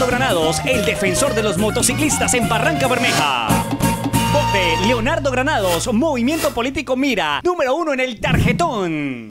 Leonardo Granados, el defensor de los motociclistas en Barranca Bermeja. Vote Leonardo Granados, Movimiento Político Mira, número uno en el tarjetón.